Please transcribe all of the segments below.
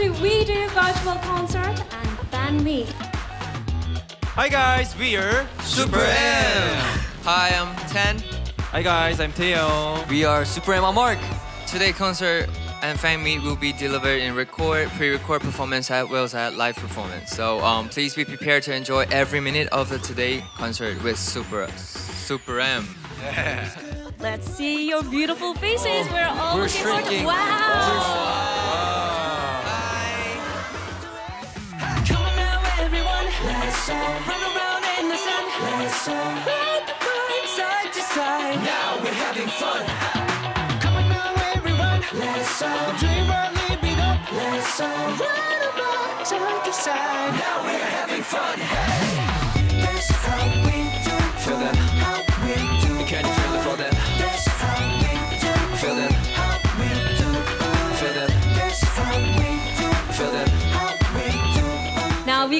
to We Do Virtual Concert and Fan Meet. Hi guys, we are SuperM. Hi, I'm Ten. Hi guys, I'm Teo. We are SuperM. I'm Mark. Today concert and fan meet will be delivered in record, pre-record performance as well as at live performance. So um, please be prepared to enjoy every minute of the today concert with Super SuperM. Let's see your beautiful faces. Oh. We're all We're looking forward to shrinking. Wow! Come on now, everyone. Let's all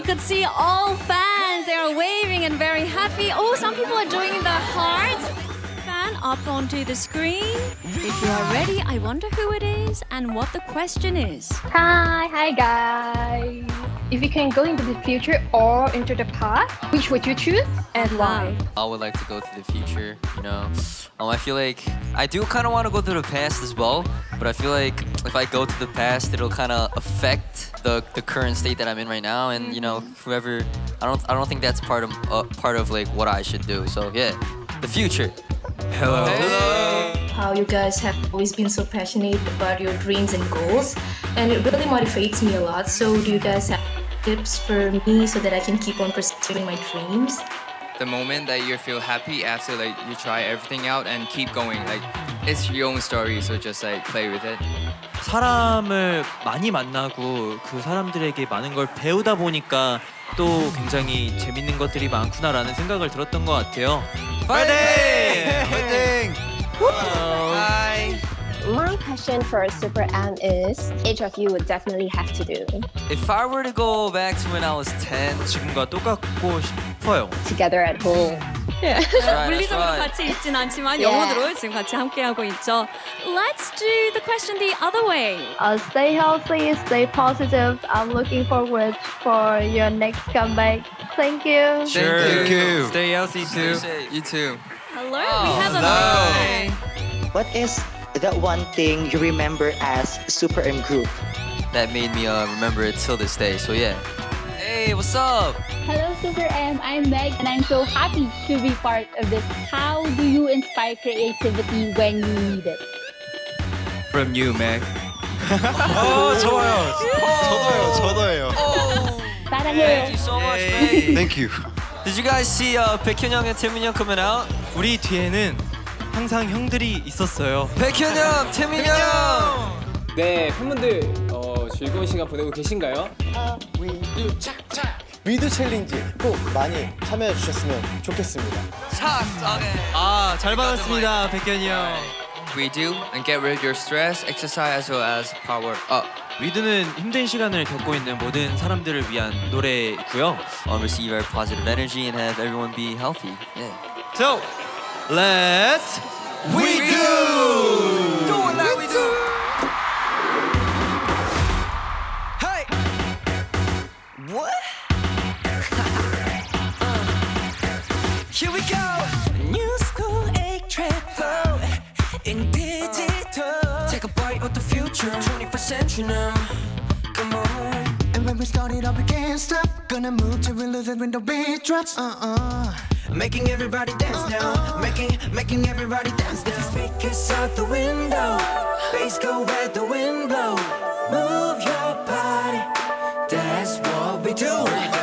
we could see all fans. They are waving and very happy. Oh, some people are doing the hearts. Fan up onto the screen. If you are ready, I wonder who it is and what the question is. Hi, hi guys. If you can go into the future or into the past, which would you choose and why? I would like to go to the future. You know, um, I feel like I do kind of want to go to the past as well, but I feel like if I go to the past, it'll kind of affect the the current state that I'm in right now, and you know, whoever I don't I don't think that's part of uh, part of like what I should do. So yeah, the future. Hello. Hello. how you guys have always been so passionate about your dreams and goals and it really motivates me a lot so do you guys have tips for me so that i can keep on pursuing my dreams The moment that you feel happy after like you try everything out and keep going, like it's your own story, so just like play with it. 사람을 많이 만나고 그 사람들에게 많은 걸 배우다 보니까 또 굉장히 재밌는 것들이 많구나라는 생각을 들었던 것 같아요. 파이팅! 파이팅! My passion for Super M is each of you would definitely have to do If I were to go back to when I was 10, 지금과 똑같고 싶어요. together at home. 물리적으로 right. 같이 있진 않지만 영어로 지금 같이 있죠. Let's do the question the other way. Uh, stay healthy, stay positive. I'm looking forward for your next comeback. Thank you. Sure. Thank you. Stay healthy too. You too. Hello. Oh, we have hello. a What is the one thing you remember as SuperM Group? That made me uh, remember it till this day. So yeah. Hey, what's up? Hello, Super M. I'm Meg, and I'm so happy to be part of this. How do you inspire creativity when you need it? From you, Meg. 어, 좋아요. 저도요, 저도예요. 사랑해요. Thank you so much, man. Thank you. Did you guys see uh, 백현영 and 태민이 형 coming out? 우리 뒤에는 항상 형들이 있었어요. 백현영, 태민이 형. 네, 팬분들 어, 즐거운 시간 보내고 계신가요? 위드 챌린지 꼭 많이 참여해 주셨으면 좋겠습니다. 착. Okay. 아, 잘 받았습니다, 백현이 형. We do and get rid of your stress, exercise as well as power up. 위드는 힘든 시간을 겪고 있는 모든 사람들을 위한 노래고요. Um, receive our positive energy and have everyone be healthy. Yeah. So, let's we do. In digital. Take a bite of the future, 21st century now. Come on. And when we started up, we can't stop. Gonna move till we lose it when the beat drops. Uh uh. Making everybody dance now. Making, making everybody dance now. Speakers out the window. Bass go where the wind blow. Move your body. That's what we do.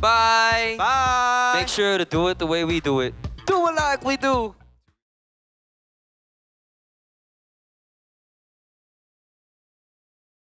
Bye. Bye. Make sure to do it the way we do it. Do it like we do.